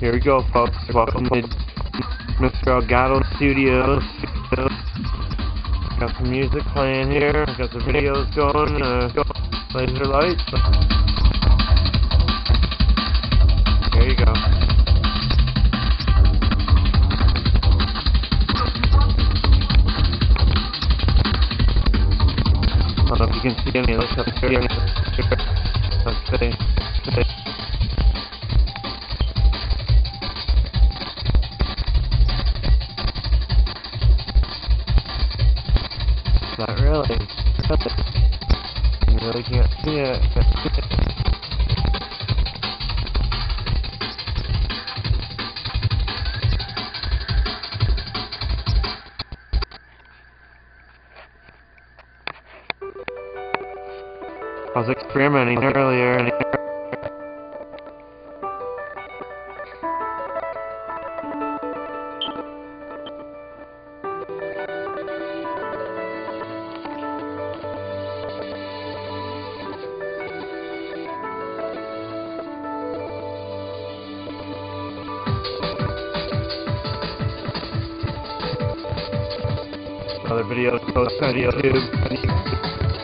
Here we go, folks. Welcome to Mr. Ellgato Studios. Got some music playing here. Got the videos going. Uh, laser lights. There you go. I don't know if you can see any of this up here. Let's Not really. You really can't see it. I was experimenting earlier other videos posted on YouTube.